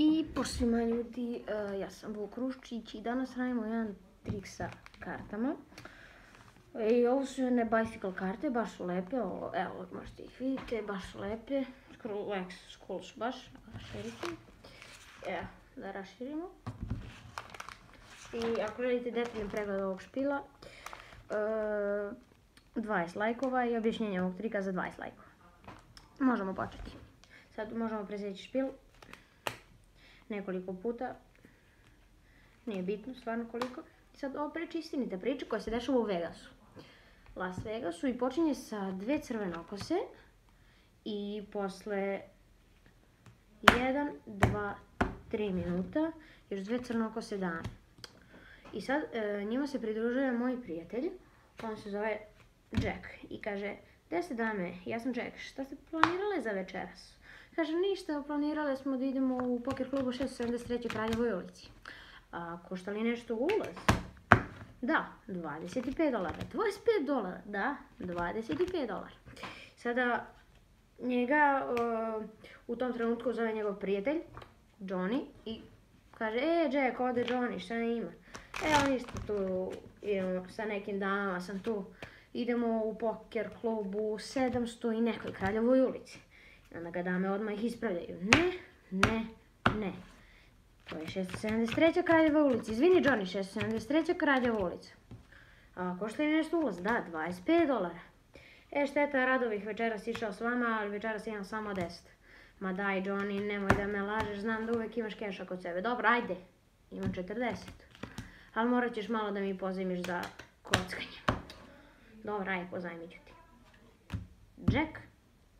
I pošto svima ljudi, uh, ja sam Vuk Ruščić i danas radimo jedan trik sa kartama. I ovo su jedne bicycle karte, baš su lepe, ovo, evo možete ih vidite, baš su lepe. Lex School su baš, raširiti. Evo, da raširimo. I ako želite detaljni pregled ovog špila, uh, 20 lajkova i objašnjenje ovog trika za 20 lajkova. Možemo početi. Sad možemo presjeći špil nekoliko puta. Nije bitno stvarno koliko. Sad ovo priča istinita priča koja se dešava u Vegasu. Las Vegasu i počinje sa dve crvenokose i posle 1, 2, 3 minuta još dve crnokose dane. I sad e, njima se pridružuje moj prijatelj, on se zove Jack i kaže, gde ste dame, ja sam Jack, šta ste planirale za večeras? Kaže, ništa, planirale smo da idemo u poker klubu 673. Kraljevoj ulici. A košta li nešto ulaz? Da, 25 dolara. 25 dolara, da, 25 dolara. Sada, njega uh, u tom trenutku zove njegov prijatelj, Johnny, i kaže, e, Jack, ode Johnny, šta ne ima? E, on isto tu, idemo sa nekim damama, sam tu, idemo u poker klubu 700 i nekoj Kraljevoj ulici. Onda ga dame odmah ispravljaju. Ne, ne, ne. To je 673. Kraljeva ulica. Izvini, Johnny, 673. Kraljeva ulica. A košta li nešto ulaz? Da, 25 dolara. E, šteta, Radovih večeras išao s vama, ali večeras imam samo 10. Ma daj, Johnny, nemoj da me lažeš, znam da uvek imaš keša kod sebe. Dobro, ajde, imam 40. Ali morat ćeš malo da mi pozajmiš za kockanje. Dobro, ajde, pozajmit ću ti. Jack,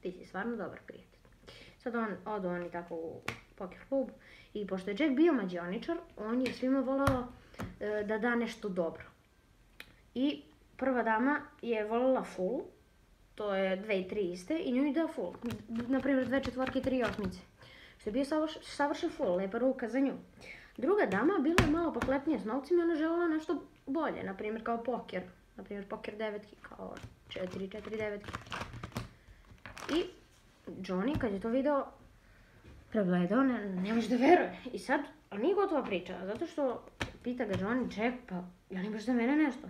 ti si stvarno dobar prijatelj. Sad on, odu oni tako u poker klub i pošto je Jack bio mađioničar, on je svima volao e, da da nešto dobro. I prva dama je volela full, to je dve i tri iste, i nju da full. Naprimjer, dve četvorke i tri osmice. Što je bio savrš, savršen full, lepa ruka za nju. Druga dama bila je malo poklepnija s novcima i ona želela nešto bolje, naprimjer kao poker. Naprimjer, poker devetki, kao 4-4 devetki. I Johnny kad je to video pregledao, ne, ne može da veruje. I sad, ali nije gotova priča, zato što pita ga Johnny, Jack, pa ja ne baš za mene nešto.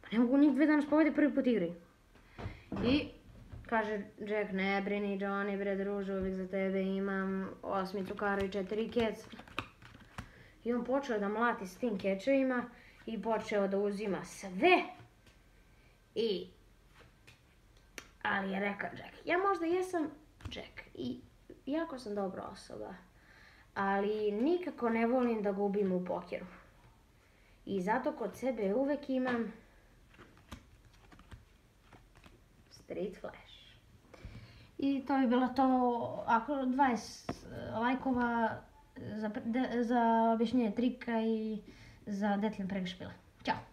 Pa ne mogu njih dve danas povede prvi put igri. I kaže Jack, ne brini Johnny, bre druže, uvijek za tebe imam osmicu karu i četiri keca. I on počeo da mlati s tim kečevima i počeo da uzima sve. I ali je rekao Jack, ja možda jesam Jack i jako sam dobra osoba, ali nikako ne volim da gubim u pokeru. I zato kod sebe uvek imam Street Flash. I to bi bilo to, ako 20 lajkova za, za objašnjenje trika i za detaljan pregled špila. Ćao!